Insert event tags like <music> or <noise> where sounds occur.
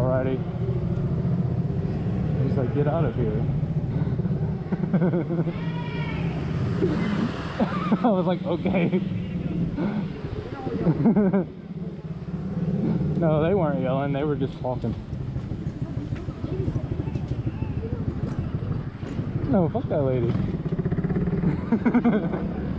Alrighty. He's like, get out of here. <laughs> I was like, okay. <laughs> no, they weren't yelling. They were just talking. No, fuck that lady. <laughs>